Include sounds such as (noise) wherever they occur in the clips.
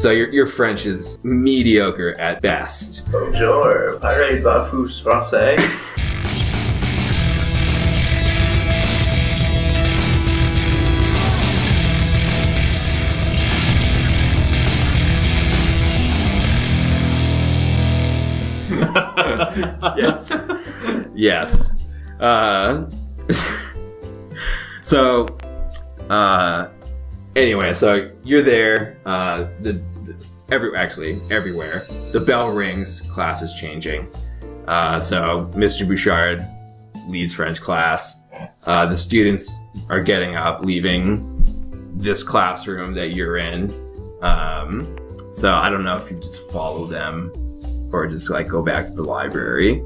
So your, your French is mediocre at best. Bonjour, parlez vous français? yes. Yes. Uh, (laughs) so, uh, anyway, so you're there. Uh, the every actually everywhere. The bell rings. Class is changing. Uh, so Mr. Bouchard leads French class. Uh, the students are getting up, leaving this classroom that you're in. Um, so I don't know if you just follow them or just like go back to the library.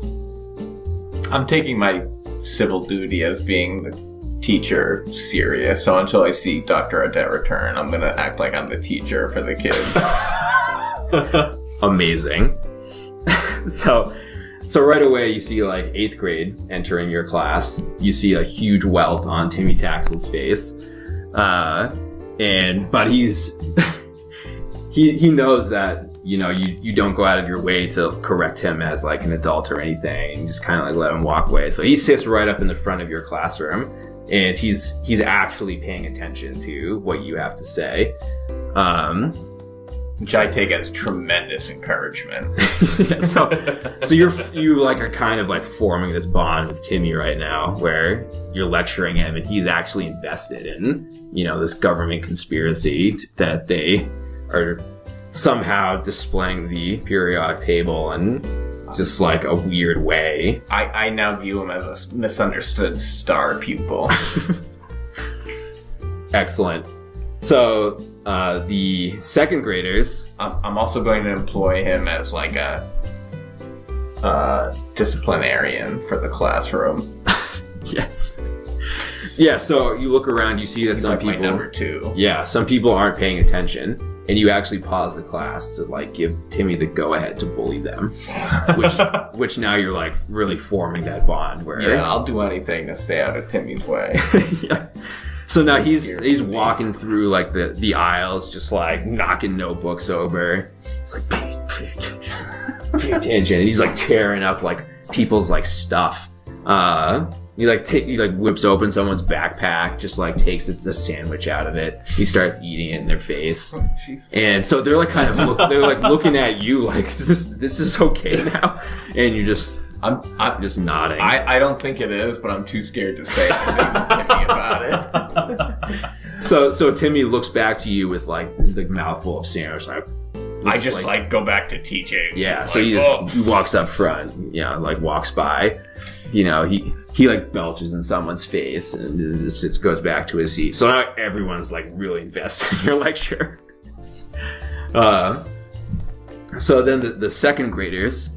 I'm taking my civil duty as being the teacher serious. So until I see Dr. Adet return, I'm gonna act like I'm the teacher for the kids. (laughs) Amazing. (laughs) so, so right away you see like eighth grade entering your class. You see a huge welt on Timmy Taxel's face, uh, and but he's (laughs) he he knows that you know you you don't go out of your way to correct him as like an adult or anything. You just kind of like let him walk away. So he sits right up in the front of your classroom, and he's he's actually paying attention to what you have to say. Um, Which I take as tremendous encouragement. (laughs) yeah, so so you're you like are kind of like forming this bond with Timmy right now, where you're lecturing him, and he's actually invested in you know this government conspiracy t- that they are somehow displaying the periodic table in just like a weird way. I, I now view him as a misunderstood star pupil. (laughs) Excellent. So uh, the second graders, I'm, I'm also going to employ him as like a uh, disciplinarian for the classroom. (laughs) yes, yeah. So you look around, you see that He's some like people, number two. yeah, some people aren't paying attention, and you actually pause the class to like give Timmy the go ahead to bully them, which (laughs) which now you're like really forming that bond where Yeah, I'll do anything to stay out of Timmy's way. (laughs) yeah. So now he's he's walking through like the the aisles, just like knocking notebooks over. It's like pay, pay attention, (laughs) pay attention. And he's like tearing up like people's like stuff. Uh, he like take he like whips open someone's backpack, just like takes the, the sandwich out of it. He starts eating it in their face, oh, and so they're like kind of look, they're like looking at you like is this this is okay now, and you're just I'm, I'm just nodding. I, I don't think it is, but I'm too scared to say anything about it. (laughs) So so Timmy looks back to you with like the mouthful of sandwich. Like, I just like, go back to teaching. yeah. So he just oh. he walks up front. You know, like walks by. You know, he he like belches in someone's face and just goes back to his seat. So now everyone's like really invested in your (laughs) lecture. Uh, so then the, the second graders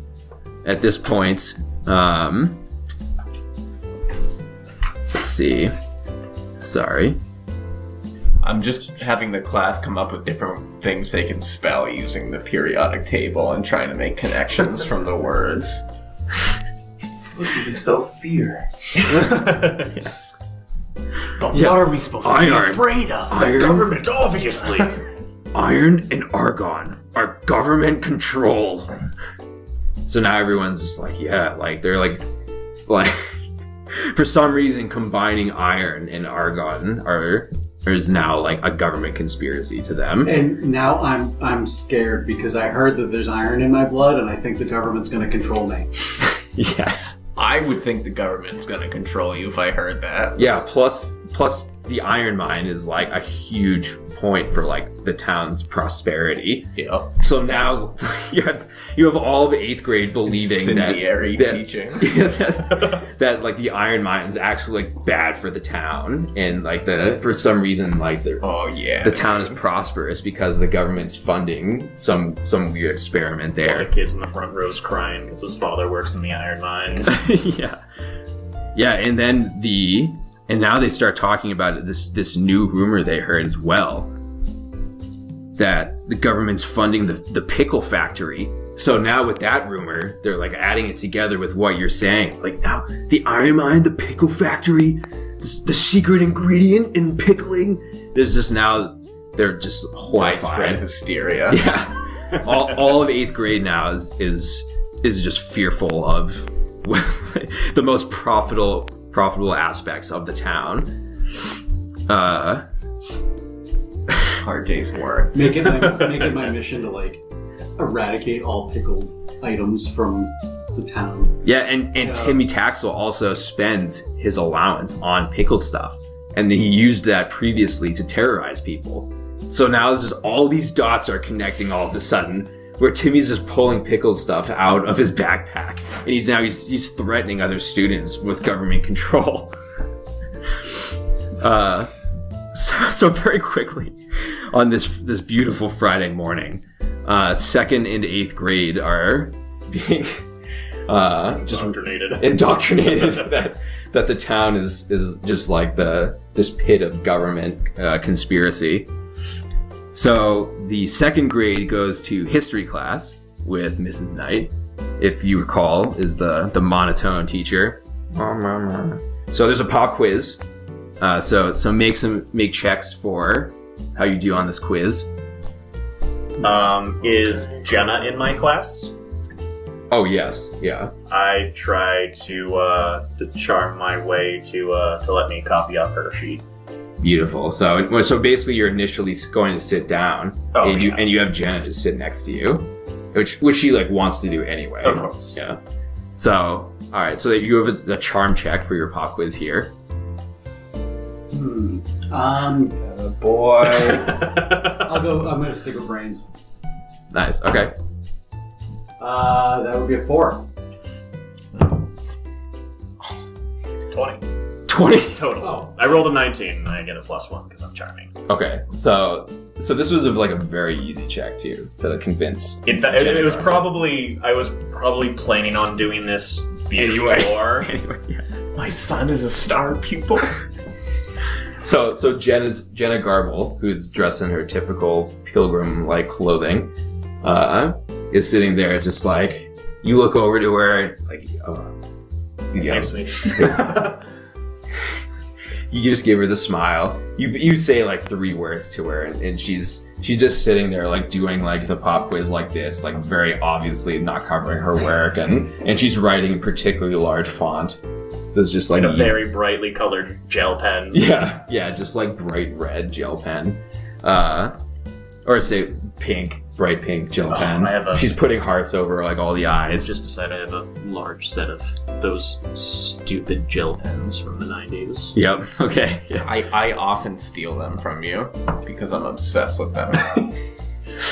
at this point, um, let's see. Sorry. I'm just having the class come up with different things they can spell using the periodic table and trying to make connections from the words. (laughs) Look, you can spell fear. Yes. But Yeah. what are we supposed to be afraid of? Iron. The government, obviously. (laughs) Iron and argon are government control. So now everyone's just like, yeah, like they're like, like, (laughs) for some reason, combining iron and argon are is now like a government conspiracy to them. And now I'm I'm scared because I heard that there's iron in my blood, and I think the government's going to control me. (laughs) Yes. I would think the government's gonna control you if I heard that. Yeah. Plus, plus the iron mine is like a huge point for like the town's prosperity. Yeah. So now (laughs) you have you have all of eighth grade believing that that- teaching. (laughs) yeah, that, that like the iron mine is actually like bad for the town and like the for some reason like the Oh yeah. the town is prosperous because the government's funding some some weird experiment All the there kids in the front row's crying because his father works in the iron mines. (laughs) yeah yeah and then the and now they start talking about this this new rumor they heard as well that the government's funding the, the pickle factory so now with that rumor they're like adding it together with what you're saying like now the iron mine the pickle factory the, the secret ingredient in pickling there's just now they're just Widespread horrified. hysteria. (laughs) Yeah, all, all of eighth grade now is is is just fearful of (laughs) the most profitable profitable aspects of the town. Uh, Hard day's work. Make it my, make it my mission to like eradicate all pickled items from the town. yeah, and and Yeah. Timmy Taxel also spends his allowance on pickled stuff, and he used that previously to terrorize people. So now it's just all these dots are connecting all of a sudden. Where Timmy's just pulling pickled stuff out of his backpack, and he's now he's, he's threatening other students with government control. (laughs) uh, so, so very quickly on this this beautiful Friday morning, uh, second and eighth grade are being (laughs) uh, just Indoctrinated. (laughs) indoctrinated that that the town is is just like the this pit of government uh, conspiracy. So the second grade goes to history class with Mrs. Knight, if you recall, is the the monotone teacher. So there's a pop quiz. Uh, so so make some make checks for how you do on this quiz. Um, is Jenna in my class? Oh yes, yeah. I try to uh, to charm my way to uh, to let me copy up her sheet. Beautiful. So, so basically, you're initially going to sit down, Oh, and you yeah. and you have Jenna just sit next to you, which which she like wants to do anyway. Of course. Yeah. So, all right. So you have a, a charm check for your pop quiz here. Hmm. Um, Oh, boy. (laughs) I'll go. I'm gonna stick with brains. Nice. Okay. Uh, that would be a four. Twenty Twenty. total. Oh. I rolled a nineteen. and I get a plus one because I'm charming. Okay. So so this was a, like a very easy check too to convince. In fact, it, it was probably I was probably planning on doing this Anyway. before. (laughs) Anyway, yeah. My son is a star pupil. (laughs) So so Jenna's Jenna Garble, who's dressed in her typical pilgrim like clothing, uh, is sitting there just like you look over to her and like oh, you, Nice to meet you just give her the smile. You you say like three words to her and, and she's she's just sitting there like doing like the pop quiz like this, like very obviously not covering her work and and she's writing in particularly large font. So it's just like in a very brightly colored gel pen. (laughs) Yeah, yeah, just like bright red gel pen. Uh, or say pink, bright pink gel Oh, pen. I have a- She's putting hearts over like all the I eyes. just decided I have a large set of those stupid gel pens from the 90s. Yep. (laughs) Okay. Yeah. I, I often steal them from you because I'm obsessed with them. (laughs)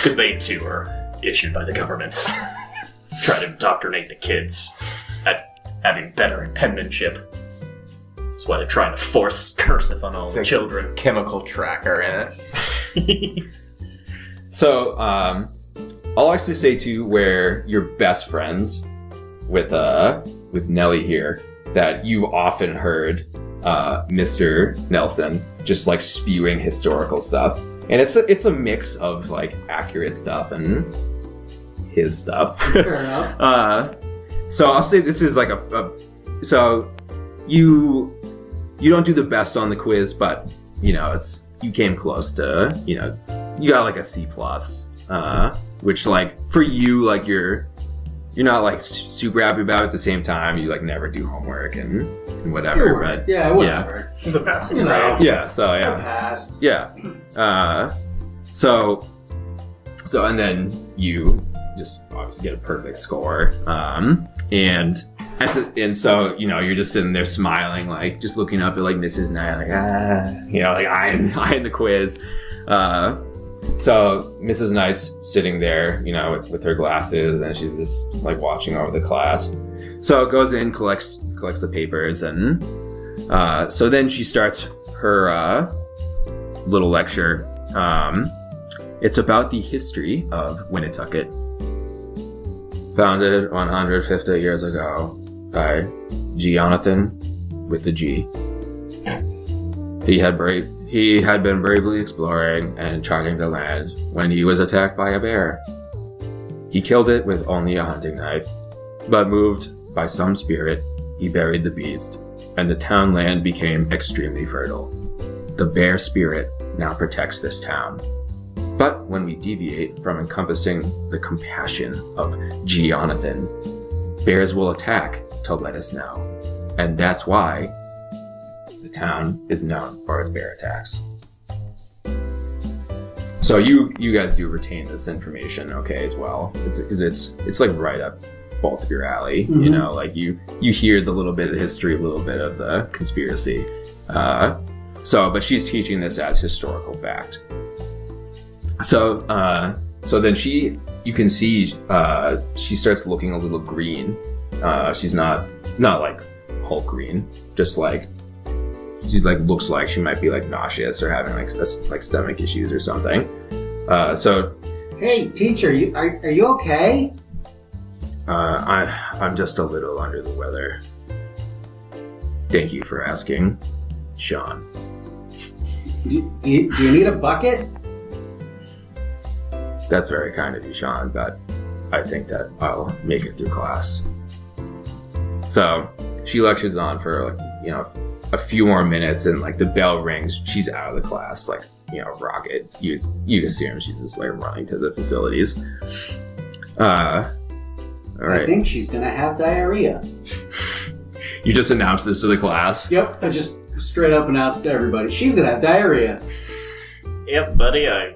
Because they too are issued by the government. (laughs) Try to indoctrinate the kids at having better penmanship. That's why they're trying to force cursive on all It's the like- children. Chemical tracker in it. So, um, I'll actually say too, where you're best friends with uh with Nelly here, that you've often heard uh, Mr. Nelson just like spewing historical stuff, and it's a, it's a mix of like accurate stuff and his stuff. Fair (laughs) enough. Uh, so I'll say this is like a, a so you you don't do the best on the quiz, but you know it's you came close to you know you got like a C plus, uh, which like for you like you're you're not like super happy about it at the same time you like never do homework and, and whatever, but yeah, whatever. It's a passing You know. grade. yeah, so I yeah. passed. Yeah. Uh, so, so, and then you just obviously get a perfect score. Um, and at the, and so, you know, you're just sitting there smiling, like just looking up at like Mrs. Knight, like, ah, you know, like (laughs) I, I in the quiz. Uh, so Mrs. Knight's sitting there, you know, with, with her glasses and she's just like watching over the class. So goes in, collects, collects the papers and, uh, so then she starts her, uh, little lecture. Um, it's about the history of Winnetocket. Founded 150 years ago by Jonathan with the G. He had brave. He had been bravely exploring and charting the land when he was attacked by a bear. He killed it with only a hunting knife, but moved by some spirit, he buried the beast, and the town land became extremely fertile. The bear spirit now protects this town. But when we deviate from encompassing the compassion of Jonathan, bears will attack to let us know. And that's why the town is known for its bear attacks. So you you guys do retain this information, okay, as well. It's because it's it's like right up both of your alley. You Mhm. know, like you you hear the little bit of history, a little bit of the conspiracy. Uh, so, but she's teaching this as historical fact. So, uh, so then she, you can see, uh, she starts looking a little green. Uh, she's not not like Hulk green, just like she's like looks like she might be like nauseous or having like like stomach issues or something. Uh, so Hey, teacher, you, are, are you okay? uh, I I'm just a little under the weather. Thank you for asking, Shawn. Do you, do you need a bucket? That's very kind of you, Shawn, but I think that I'll make it through class. So she lectures on for like, you know, a few more minutes and like the bell rings. She's out of the class, like, you know, rocket. You, you assume she's just like running to the facilities. Uh, all I think she's gonna have diarrhea. You just announced this to the class. Yep, I just straight up announced to everybody, she's gonna have diarrhea. Yep, buddy, I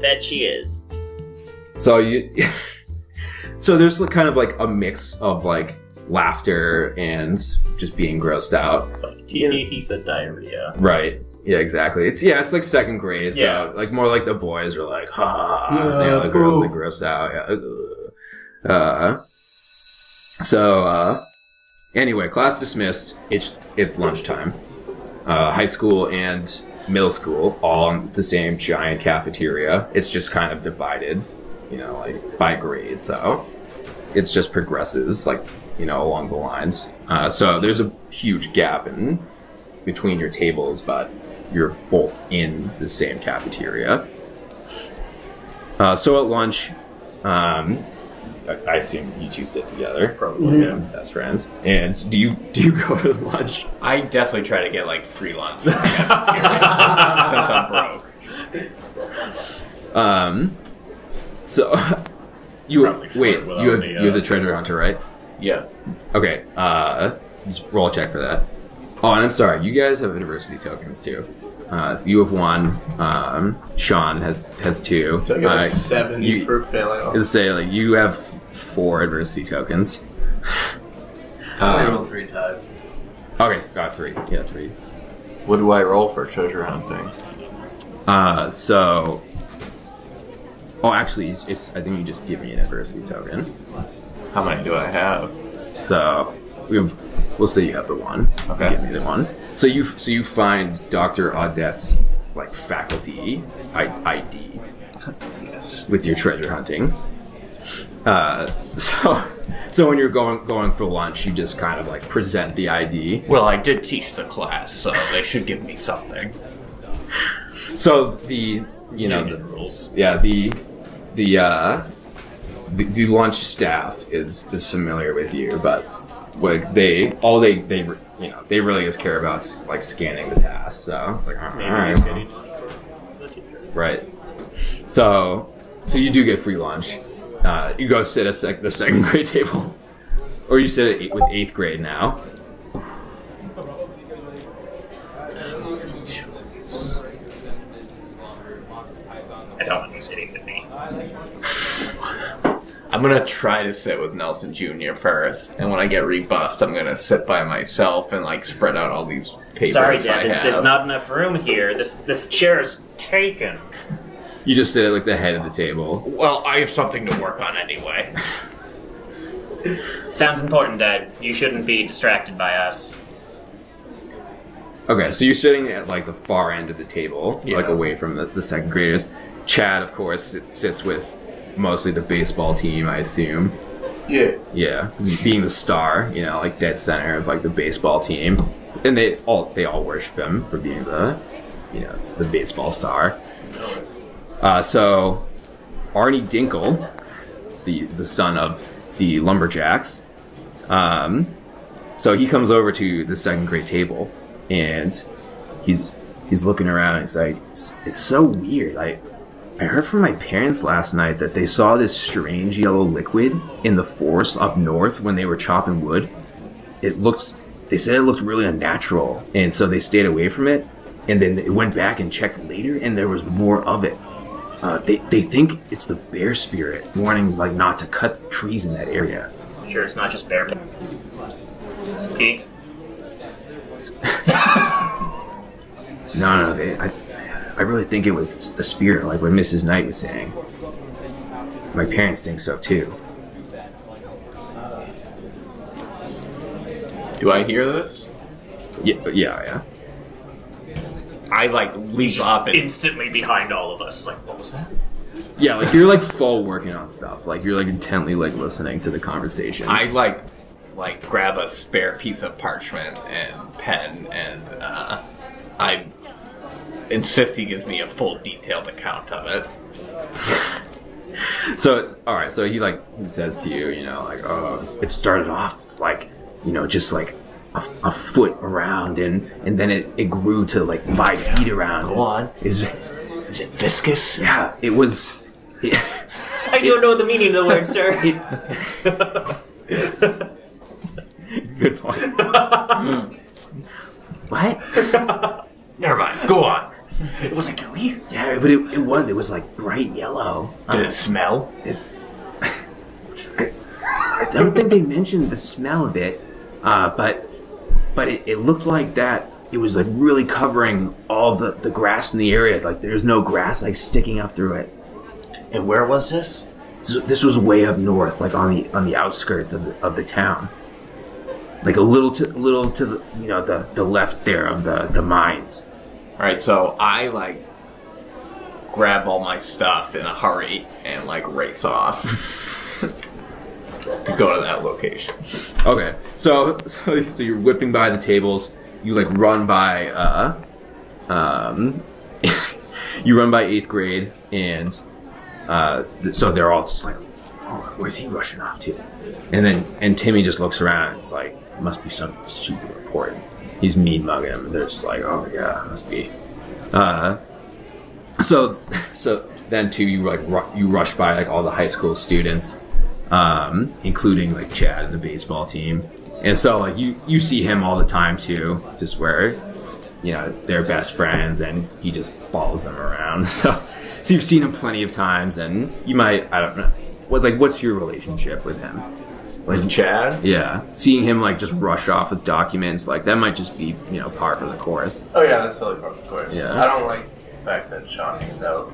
bet she is. So you, (laughs) so there's kind of like a mix of like laughter and just being grossed out. It's like, he, he said diarrhea. Right. Yeah, exactly. It's yeah, it's like second grade. So Yeah. like more like the boys are like, ha ha ha. Yeah, Yeah, the girls are grossed out. Yeah. Uh so uh anyway, class dismissed. It's it's lunchtime. Uh high school and middle school all in the same giant cafeteria. It's just kind of divided, you know, like by grade. So it's just progresses like, you know, along the lines. Uh so there's a huge gap in between your tables, but you're both in the same cafeteria. Uh, so at lunch, um, I, I assume you two sit together, probably yeah, best friends. And do you do you (laughs) go to lunch? I definitely try to get like free lunch from the cafeteria, since I'm broke. (laughs) Um, so (laughs) you Probably wait. You have the, you have the uh, treasure hunter, right? Yeah. Okay. Uh, just roll a check for that. Oh, and I'm sorry. You guys have adversity tokens too. Uh, you have one. Um, Shawn has has two. So I got like Uh, seven you- for failing off. Let's say like you have four adversity tokens. I Um, rolled three times. Okay, got three. Yeah, three. what do I roll for treasure hunting? Uh, so. Oh, actually, it's, it's. I think you just give me an adversity token. How many do I have? So we have. We'll say you have the one. Okay. Give me the one. So you so you find Doctor Audette's like faculty I- ID Yes. with your treasure hunting. Uh, (laughs) so so when you're going going for lunch, you just kind of like present the ID. Well, I did teach the class, so they should give me something. So the you know the, rules. yeah the the uh the, the lunch staff is is familiar with you but like they all they they you know they really just care about like scanning the pass so it's like all right. well, getting the teacher. right. So so you do get free lunch. Uh you go sit at sec- the second (laughs) grade table. Or you sit at eight, with eighth grade now I don't want you sitting with me. (sighs) I'm gonna try to sit with Nelson Jr. first, and when I get rebuffed, I'm gonna sit by myself and like spread out all these papers Sorry, I Dad, there's, have. there's not enough room here. This this chair is taken. you just sit at like the head of the table Well, I have something to work on anyway. (laughs) Sounds important, Dad. You shouldn't be distracted by us. Okay, so you're sitting at like the far end of the table, Yeah. like away from the, the second graders. Chad, of course, sits with mostly the baseball team, I assume. Yeah. Yeah, being the star, you know, like dead center of like the baseball team, and they all they all worship him for being the, you know, the baseball star. Uh, so, Arnie Dinkle, the the son of the lumberjacks, um, so he comes over to the second grade table, and he's he's looking around. And He's like, it's, it's so weird. I I heard from my parents last night that they saw this strange yellow liquid in the forest up north when they were chopping wood. It looks. They said it looked really unnatural, and so they stayed away from it. And then they went back and checked later, and there was more of it. Uh, they, they think it's the bear spirit warning like not to cut trees in that area. Sure, it's not just bear. Pete? (laughs) No, no, they, I, I really think it was the spirit, like what Mrs. Knight was saying. My parents think so too. Do I hear this? Yeah, yeah, yeah. I like leap up and Instantly behind all of us. Like, what was that? Yeah, like you're like full working on stuff. Like you're like intently like listening to the conversation. I like like grab a spare piece of parchment and pen and uh, I insist he gives me a full detailed account of it. So all right, so he like he says to you, you know, like oh, it started off it's like you know just like a, a foot around, and and then it, it grew to like five feet around. Go on. Is Is it viscous? yeah, it was. It, (laughs) I don't know the meaning of the word, (laughs) sir. good point. (laughs) what? Never mind. Go on. It wasn't gooey. Yeah, but it, it was. It was like bright yellow. Did it smell? I don't think they mentioned the smell of it, uh, but but it, it looked like that. It was like really covering all the, the grass in the area. Like there's no grass like sticking up through it. And where was this? This, this was way up north, like on the on the outskirts of the of the town. Like a little to a little to the you know the, the left there of the the mines. Alright, so I like grab all my stuff in a hurry and like race off (laughs) to go to that location. Okay, so so, so you're whipping by the tables. You like run by, uh, um, (laughs) you run by eighth grade, and uh, th- so they're all just like, oh, "Where's he rushing off to?" And then and Timmy just looks around. And it's like, must be something super important. He's mean mugging him. They're just like, "Oh yeah, must be." Uh, so (laughs) so then too, you like ru- you rush by like all the high school students um, including like Chad and the baseball team. And so like you you see him all the time too, just where you know they're best friends, and he just follows them around. (laughs) So so you've seen him plenty of times, and you might I don't know what like what's your relationship with him? With Chad? Yeah, seeing him like just rush off with documents like that might just be you know par for the course. Oh yeah, that's totally part of the course. Yeah. I don't like the fact that Shawn hangs out.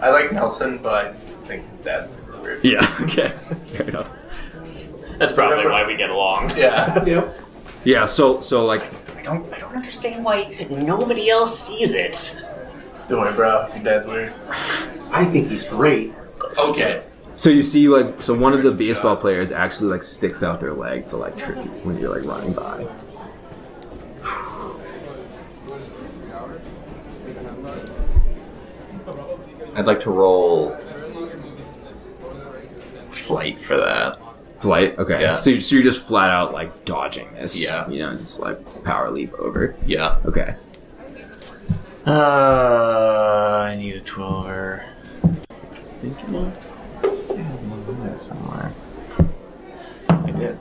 I like Nelson, but I think his dad's super weird. Yeah. (laughs) Okay. Fair enough. That's probably why we get along. (laughs) Yeah. Yep. Yeah. So so like I don't, I don't understand why nobody else sees it. Don't worry, bro. Your dad's weird. I think he's great. Okay. So you see, like, so one of the baseball players actually like sticks out their leg to like trip you when you're like running by. I'd like to roll flight for that. Flight, okay. Yeah. So, you- so you're just flat out like dodging this. Yeah. You know, just like power leap over. Yeah. Okay. Uh, I need a 12 somewhere. I did.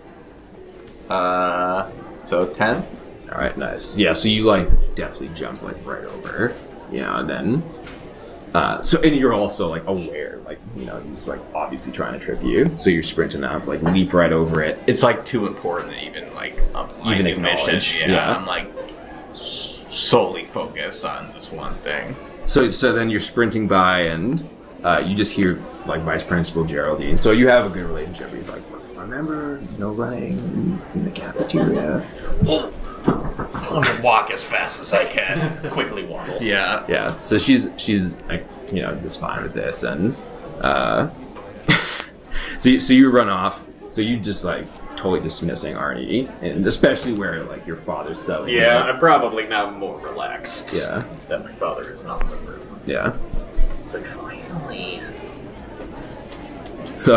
Uh, so 10? All right. Nice. Yeah. So you like definitely jump like right over. Yeah, and then. Uh, so and you're also like aware, like you know, he's like obviously trying to trip you. So you're sprinting up, like leap right over it. It's like too important to even like um, Even like, acknowledge, Yeah, yeah. I'm like solely focused on this one thing. So so then you're sprinting by and uh, you just hear like Vice Principal Geraldine. So you have a good relationship. He's like, remember, no running in the cafeteria. (gasps) I'm gonna walk as fast as I can. (laughs) Quickly waddle. Yeah. Yeah. So she's she's like you know just fine with this and uh, (laughs) so you, so you run off. So you just like totally dismissing Arnie, and especially where like your father's selling. you. Yeah, I'm probably now more relaxed. Yeah. That my father is not in the room. Yeah. It's like finally. So,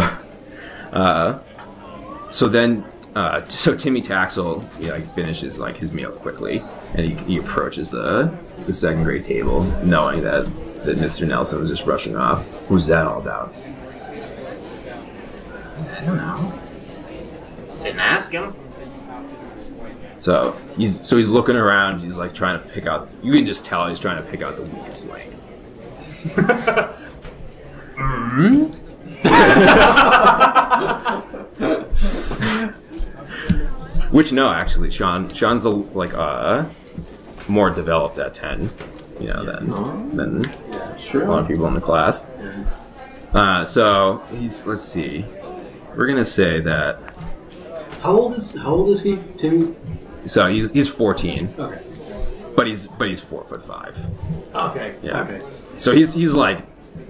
uh, so then, uh, so Timmy Taxel he like finishes like his meal quickly, and he, he approaches the the second grade table, knowing that that Mr. Nelson was just rushing off. Who's that all about? I don't know. Didn't ask him. So he's so he's looking around. He's like trying to pick out. You can just tell he's trying to pick out the weakest link. (laughs) Which no, actually, Shawn. Shawn's a, like uh more developed at ten, you know, than than a lot of people in the class. Uh, so he's let's see. We're gonna say that. How old is How old is he, Timmy? So he's he's fourteen, Okay. But he's but he's four foot five. Okay. Yeah. Okay. So he's he's like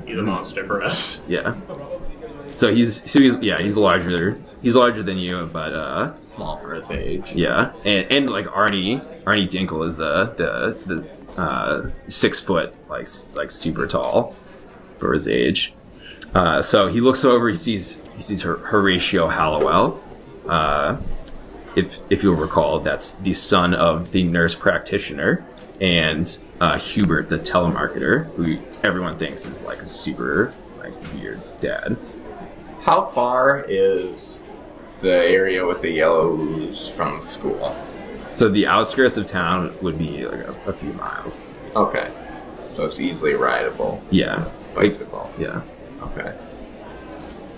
He's a monster for us. (laughs) yeah. So he's so he's yeah he's larger he's larger than you, but uh Small for his age. yeah and and like Arnie Arnie Dinkle is the the the uh, six foot like like super tall for his age. Uh, so he looks over, he sees he sees Horatio Hallowell. Uh, if if you'll recall, that's the son of the nurse practitioner and uh, Hubert, the telemarketer, who everyone thinks is like a super like weird dad. How far is the area with the yellow ooze from the school? So the outskirts of town would be like a, a few miles. Okay. So it's easily rideable. Yeah, Bicycle. yeah. Okay.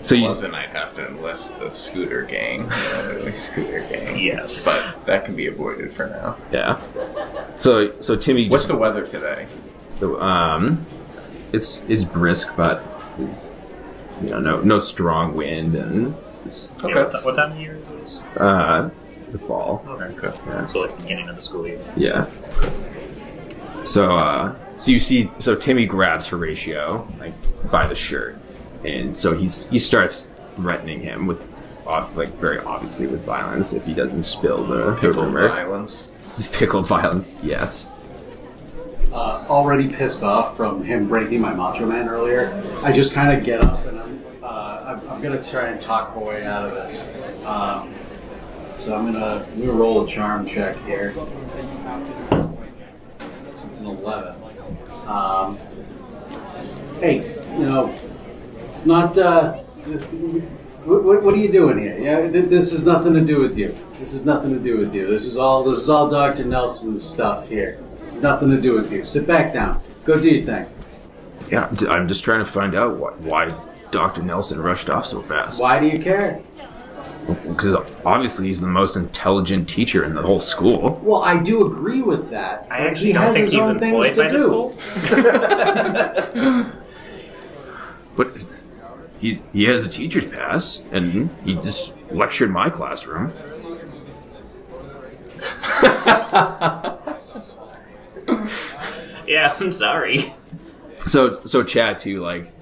So you Wasn't I'd have to enlist the scooter gang. The scooter gang. Yes. But that can be avoided for now. yeah. So so Timmy What's just the weather today? um, it's is brisk, but is you know no no strong wind and it's just, Yeah, what, ti- what time of year is it? uh the fall. Okay. Yeah. So like beginning of the school year. Yeah. So uh so you see so Timmy grabs Horatio like by the shirt and so he's he starts threatening him with like very obviously with violence if he doesn't spill the, the Pickled rumor. violence. (laughs) Pickled violence, yes. Uh, already pissed off from him breaking my Macho Man earlier. I just kind of get up and I'm uh, I'm, I'm gonna try and talk my way out of this. Um, so I'm gonna I'm gonna roll a charm check here. So it's an eleven. Um, hey, you know, it's not. Uh, what, what, what are you doing here? Yeah, this has nothing to do with you. This has nothing to do with you. This is all. This is all Dr. Nelson's stuff here. This has nothing to do with you. Sit back down. Go do your thing. Yeah, d- I'm just trying to find out why, why Dr. Nelson rushed off so fast. Why do you care? Because obviously he's the most intelligent teacher in the whole school. Well, I do agree with that. I actually he don't think his he's own things employed to by the do. school. (laughs) (laughs) But he he has a teacher's pass, and he just lectured my classroom. (laughs) Yeah, I'm sorry. So so Chad too like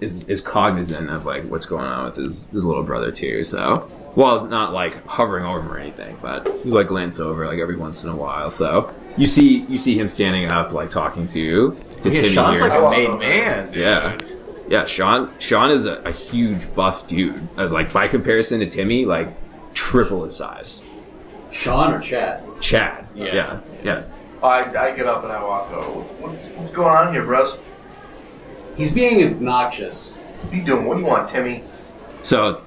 is is cognizant of like what's going on with his his little brother too. So well, not like hovering over him or anything, but you like glance over like every once in a while. So you see you see him standing up like talking to to Yeah, Timmy Shawn's here. like a made man, dude. Yeah. Yeah, Shawn. Shawn is a, a huge buff dude. Uh, like by comparison to Timmy, like triple his size. Shawn or Chad? Chad. Yeah. Yeah. Yeah. I, I get up and I walk over. What's, what's going on here, bros? He's being obnoxious. What are you doing? What do you want, Timmy? So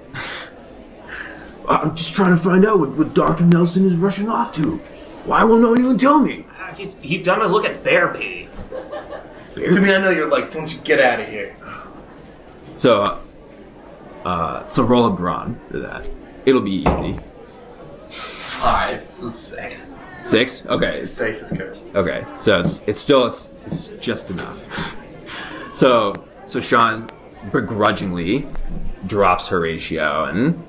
I'm just trying to find out what, what Dr. Nelson is rushing off to. Why won't no one tell me? Ah, He's he's done a look at bear pee. Timmy, I know you're like, don't you get out of here. So uh so roll a brawn for that. It'll be easy. Five, so six. Six? Okay. Six is good. Okay, so it's it's still it's, it's just enough. (laughs) So so Shawn begrudgingly drops Horatio and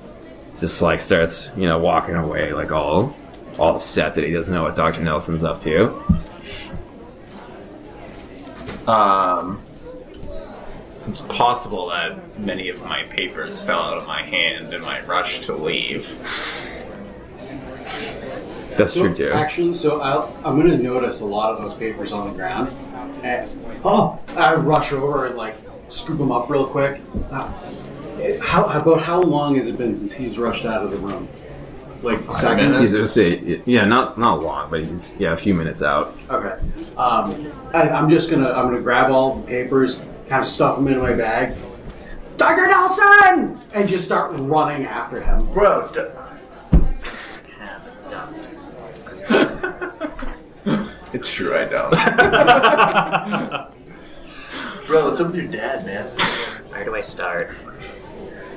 just like starts you know walking away like all all upset that he doesn't know what Dr. Nelson's up to. Um, it's possible that many of my papers fell out of my hand in my rush to leave. That's So, true too. Actually, so I'll, I'm going to notice a lot of those papers on the ground. And, oh, I rush over and like scoop them up real quick. Uh, how about how long has it been since he's rushed out of the room? Like seconds? minutes? He's gonna say, yeah, not not long, but he's yeah a few minutes out. Okay. Um, I, I'm just gonna I'm gonna grab all the papers, kind of stuff them in my bag. Dr. Nelson! And just start running after him. Bro, d- (laughs) It's true, I don't. (laughs) bro, what's up with your dad, man? Where do I start?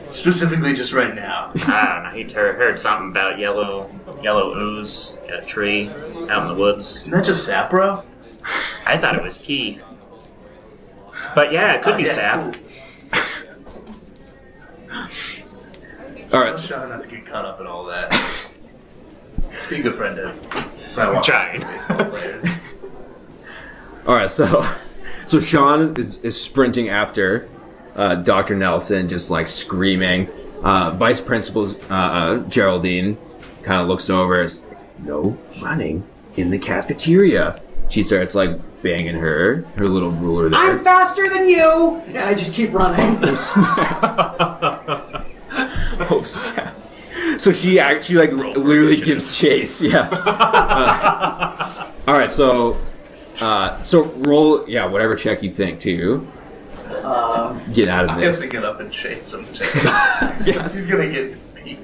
Specifically, just right now. I don't know. He ter- heard something about yellow, yellow ooze at a tree out in the woods. Isn't that just sap, bro? I thought it was tea. But yeah, it could Oh, be yeah, sap. (laughs) All Tell right, Shawn not to get caught up in all that. Be a good friend, Dad. I I'm trying. Baseball players. all right. So, so Shawn is is sprinting after uh, Dr. Nelson, just like screaming. Uh, Vice Principal uh, uh, Geraldine kind of looks over. It's like, no running in the cafeteria. She starts like banging her her little ruler there. I'm faster than you! And I just keep running. Oh, snap. (laughs) So she actually like Roll literally gives chase. Yeah. Uh, all right. So, uh, so roll. Yeah, whatever check you think to um, get out of this. I guess this. to get up and chase him. Too. (laughs) Yes. He's gonna get beat.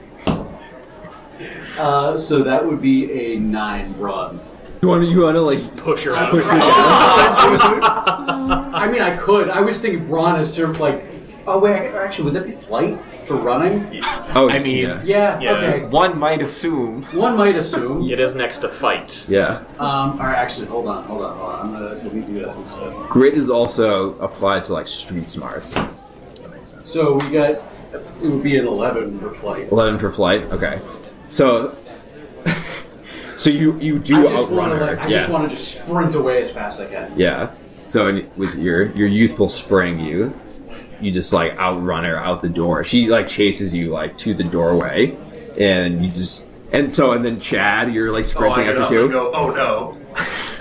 uh, so that would be a nine run. You want to you want to like Push her out. push her down? (laughs) I mean, I could. I was thinking brawn is to like. Oh wait, actually, would that be flight for running? Oh, I mean- yeah. Yeah. Yeah. Okay. One might assume. One might assume. It is next to fight. Yeah. Um. All right. Actually, hold on. Hold on. Hold on. I'm gonna let me do that instead. Grit is also applied to like street smarts. So we got. It would be an eleven for flight. Eleven for flight. Okay. So, so you you do I just outrun want to. her. Like, I yeah. just want to just sprint away as fast as I can. Yeah. So in, with your your youthful spring, you you just like outrun her out the door. She like chases you like to the doorway, and you just and so and then Chad, you're like Oh, sprinting get after and go, oh no. (laughs)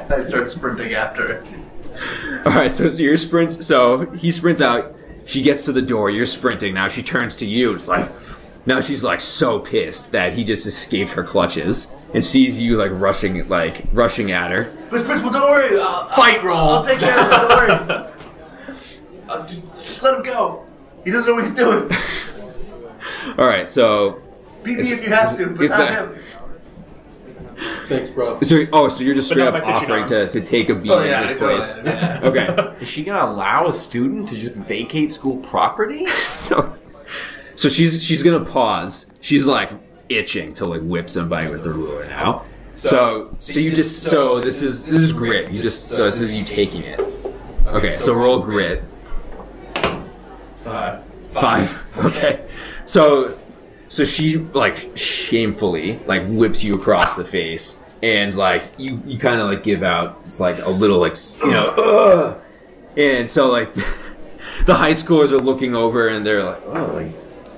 I start sprinting after. (laughs) All right. So so your sprints. So he sprints out. She gets to the door. You're sprinting now. She turns to you. It's like now she's like so pissed that he just escaped her clutches and sees you like rushing like rushing at her. Please, Principal, don't worry. I'll, Fight I'll, roll. I'll take care of him. Don't worry. (laughs) Uh, just, just let him go. He doesn't know what he's doing. All right. So Beat me if you have to, but is not that- him. Thanks, bro. so oh so you're just straight up offering to, to take a beat Oh in yeah, this place. yeah. Okay. (laughs) Is she gonna allow a student to just vacate school property? (laughs) so so she's she's gonna pause. She's like itching to like whip somebody with the ruler now. So so, you just so this is this is grit. You just so this is you taking it. Okay, so roll grit. Five. Five. (laughs) Okay. So so she like shamefully like whips you across the face and like you you kind of like give out it's like a little like you know Ugh! (clears throat) and so like (laughs) the high schoolers are looking over and they're like oh like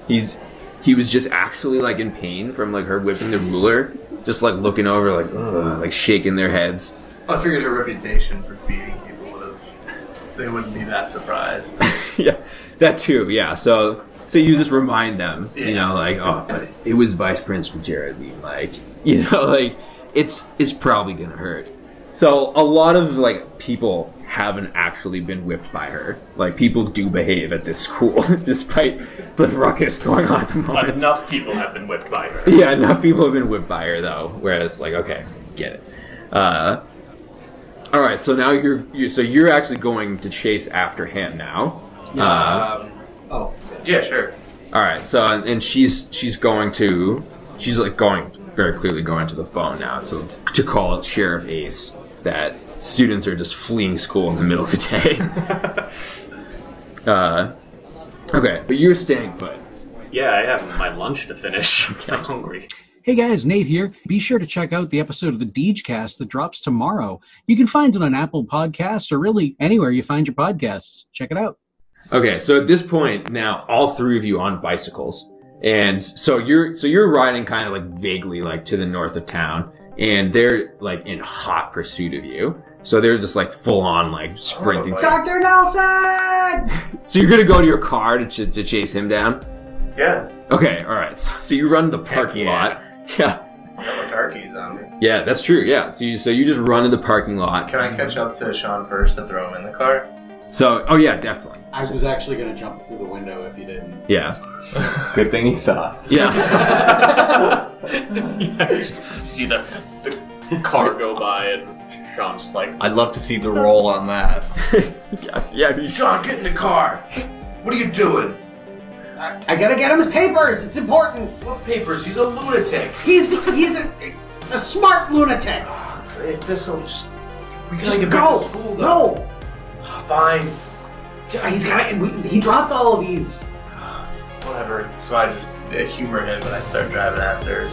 he's he was just actually like in pain from like her whipping the ruler just like looking over like like shaking their heads I figured her reputation for beating people would have. They wouldn't be that surprised. (laughs) yeah, that too. Yeah. So so you just remind them, you know, like oh, but it was Vice Prince Geraldine, like you know, (laughs) like it's it's probably gonna hurt. So a lot of like people haven't actually been whipped by her. Like people do behave at this school, (laughs) despite the ruckus going on at the moment. Enough people have been whipped by her. Yeah, enough people have been whipped by her though. Whereas like okay, get it. Uh, all right, so now you're, you so you're actually going to chase after him now. Uh, um, Oh. yeah, sure. All right. So and and she's she's going to she's like going very clearly going to the phone now to to call Sheriff Ace that students are just fleeing school in the middle of the day. (laughs) (laughs) uh, okay, but you're staying put. Yeah, I have my lunch to finish. (laughs) I'm hungry. Hey guys, Nate here. Be sure to check out the episode of the Degecast that drops tomorrow. You can find it on Apple Podcasts or really anywhere you find your podcasts. Check it out. Okay, so at this point now, all three of you on bicycles, and so you're so you're riding kind of like vaguely like to the north of town, and they're like in hot pursuit of you. So they're just like full on like sprinting. Oh, Dr. Nelson! (laughs) So you're gonna go to your car to, ch- to chase him down. Yeah. Okay, all right. So, so you run the parking yeah. lot, Yeah, I got my car keys on yeah, that's true. Yeah, so you so you just run in the parking lot. Can I catch up to Shawn first and throw him in the car? So, oh yeah, definitely. I was actually gonna jump through the window if you didn't. Yeah, (laughs) Good thing he saw. yeah. yeah, (laughs) (laughs) you just see the, the car go by and Shawn's just like, I'd love to see the roll on that. yeah, yeah. you- Shawn, get in the car! What are you doing? I, I gotta get him his papers. It's important. What papers? He's a lunatic. He's he's a, a smart lunatic. If this will just. We gotta Just get go. back to school though. no, Fine. he's got. we- He dropped all of these. Whatever. So I just uh, humor him and I start driving after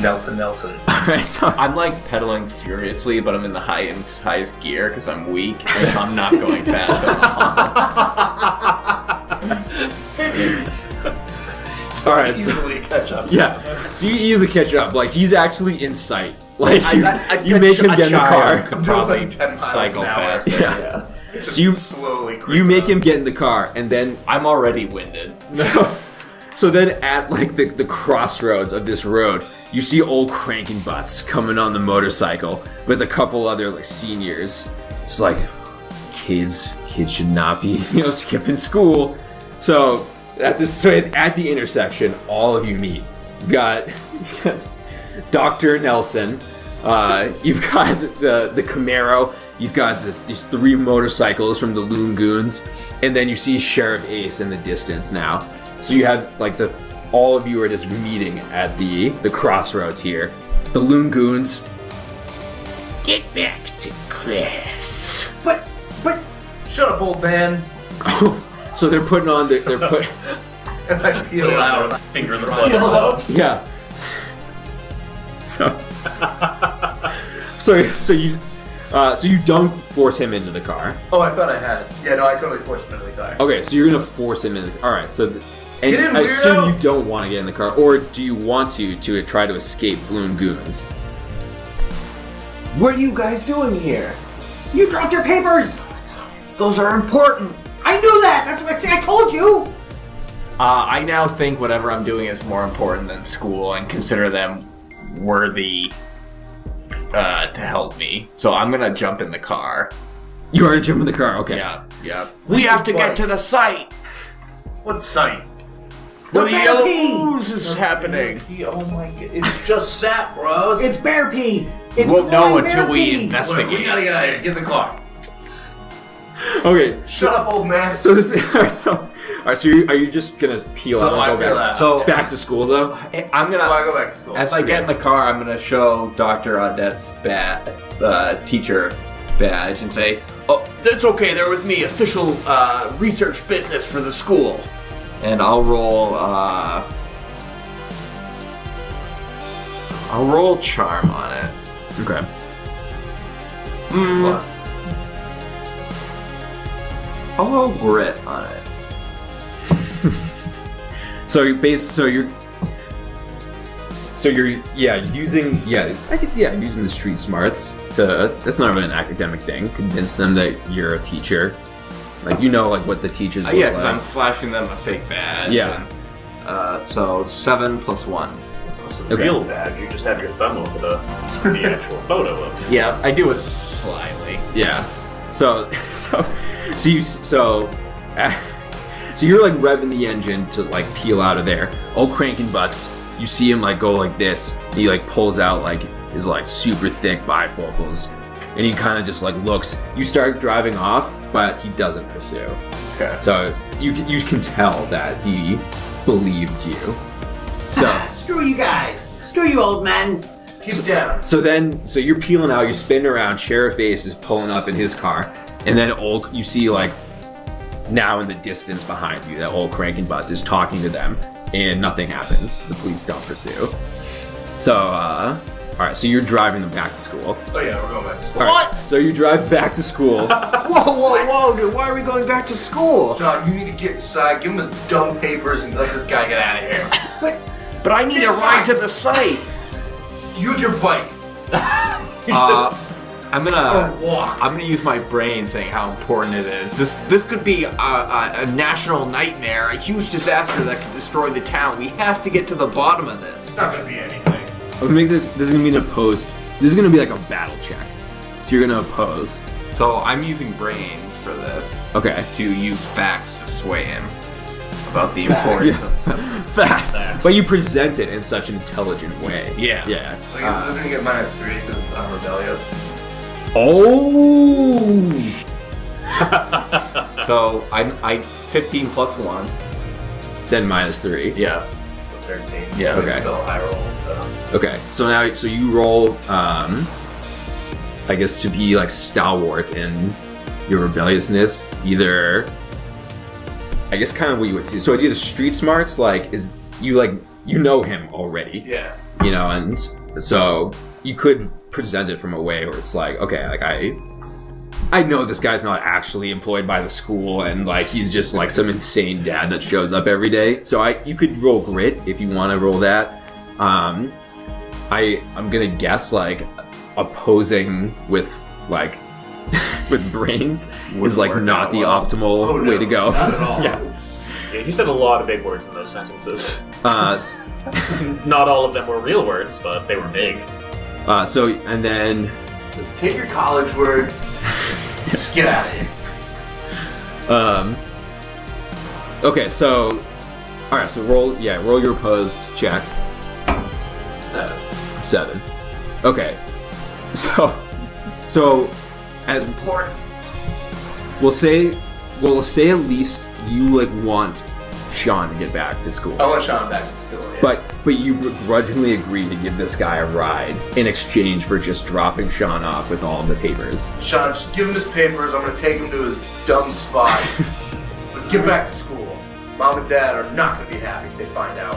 Nelson Nelson. (laughs) All right, so I'm like pedaling furiously, but I'm in the highest highest gear because I'm weak, and so I'm not going (laughs) fast at all. all right, so Easily catch up. yeah, so you easily catch up. Like he's actually in sight. Like you, I- I you make him a get in the car. probably Doing 10 miles cycle an hour. faster. Yeah. Yeah. So you slowly. you creep make him get in the car, and then I'm already winded. So, (laughs) so then at like the, the crossroads of this road, you see old cranking butts coming on the motorcycle with a couple other like seniors. It's like kids, kids should not be, (laughs) you know, skipping school. So at this so at the intersection, all of you meet. You've got, (laughs) you've got Dr. Nelson, uh, you've got the the Camaro, you've got this, these three motorcycles from the Loon Goons, and then you see Sheriff Ace in the distance now. So you have like the all of you are just meeting at the the crossroads here. The Loon Goons. Get back to class. But but Shut up, old man. (laughs) so they're putting on the, they're put And I peel put it out. out, finger in the slit yeah. (laughs) So so (laughs) so you uh, so you don't force him into the car. Oh, I thought I had it. Yeah, no, I totally forced him into the car. Okay, so you're gonna force him in. The, all right, so th- and Get in, I assume you don't want to get in the car, or do you want to to try to escape Bloom Goons? What are you guys doing here? you dropped your papers. Those are important. I knew that. That's what I said. I told you. Uh, I now think whatever I'm doing is more important than school and consider them worthy uh, to help me. So I'm gonna jump in the car. You are jumping in the car. Okay. Yeah, yeah. We have to get to the site What site? where the bear yellow pea. ooze is happening. Oh my god, it's just sap, bro. It's bear pee. It's We'll know until bear we pee. Look, investigate. we gotta get out of here. Get the car. (laughs) Okay. Shut up, old man. So this. All right, so, all right, so you, are you just gonna peel So out I and go peel back, out. So back to school though? I'm gonna. Oh, I go back to school. As I get in the car, I'm gonna show Dr. Odette's badge, uh, teacher badge, and say, "Oh, that's okay. They're with me. Official uh, research business for the school." And I'll roll. Uh, I'll roll charm on it. Okay. Mm, What? I'll roll grit on it. (laughs) So you base. So you're. So you're yeah using yeah I can see yeah I'm using the street smarts to that's not really an academic thing convince them that you're a teacher like you know like what the teachers Uh, yeah, because like I'm flashing them a fake badge. Yeah. and, uh, so seven plus one. It's a Okay. real badge. You just have your thumb over the, the (laughs) actual photo of. Yeah, I do it slyly. Yeah. So (laughs) so so you so uh, (laughs) so you're like revving the engine to like peel out of there. Old cranking butts. You see him like go like this. He like pulls out like his like super thick bifocals, and he kind of just like looks. You start driving off, but he doesn't pursue. Okay. So you can- you can tell that he believed you. So (laughs) screw you guys. Screw you, old man. Keep down. So then, so you're peeling out, you're spinning around. Sheriff Ace is pulling up in his car, and then old, you see like now in the distance behind you, that old cranking butts is talking to them, and nothing happens. The police don't pursue. So, uh, all right, so you're driving them back to school. Oh yeah, we're going back to school. All right, so you drive back to school. (laughs) Whoa, whoa, whoa, dude, why are we going back to school? Shawn, you need to get inside. Give him his dumb papers and let this guy get out of here. (laughs) But I need a ride to the site. Use your bike. (laughs) Uh, I'm gonna. Walk. I'm gonna use my brain saying how important it is. This this could be a, a, a national nightmare, a huge disaster that could destroy the town. We have to get to the bottom of this. It's not gonna be anything. I'm gonna make this. This is gonna be an opposed. This is gonna be like a battle check. So you're gonna oppose. So I'm using brains for this Okay. to use facts to sway him about the importance. (laughs) Fast. But you present it in such an intelligent way. Yeah. Yeah. Like, uh, this is gonna get minus three because I'm rebellious. Oh. (laughs) So I'm I 15 plus one. Then minus three. Yeah. So 13. Yeah, But okay. Still a high roll, so. Okay. So now, so you roll. Um, I guess to be like stalwart in your rebelliousness, either. I guess kind of what you would see. So it's either street smarts, like is you like you know him already. Yeah. you know, and so you could present it from a way where it's like, okay, like I, I know this guy's not actually employed by the school, and like he's just like some insane dad that shows up every day. So I, you could roll grit if you want to roll that. Um, I, I'm gonna guess like opposing with like (laughs) with brains is like work not out the well. optimal Oh, no, way to go. Not at all. (laughs) yeah. Yeah, you said a lot of big words in those sentences. Uh, (laughs) Not all of them were real words, but they were big. uh, so and then Just take your college words. Just get out of here. Um. Okay, so, all right, so roll. Yeah, roll your opposed check. Seven. Seven. Okay. So, so, as Important. we'll say, we'll say at least you like want Shawn to get back to school, I want Shawn back in school. Yeah. but but you begrudgingly agree to give this guy a ride in exchange for just dropping Shawn off with all of the papers. Sean, just give him his papers. I'm gonna take him to his dumb spot. (laughs) but get back to school. Mom and Dad are not gonna be happy if they find out.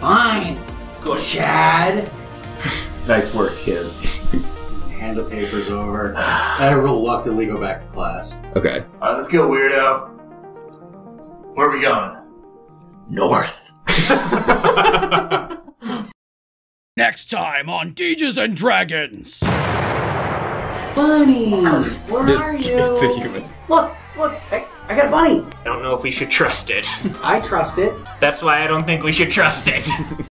Fine. Go, Shad. (laughs) Nice work, kid. (laughs) Hand the papers over. (sighs) I reluctantly go back to class. Okay. All right, let's go, weirdo. Where are we going? North. (laughs) Next time on Deges and Dragons. Bunny. Where Just- are you? (laughs) It's a human. Look, look. I, I got a bunny. I don't know if we should trust it. I trust it. That's why I don't think we should trust it. (laughs)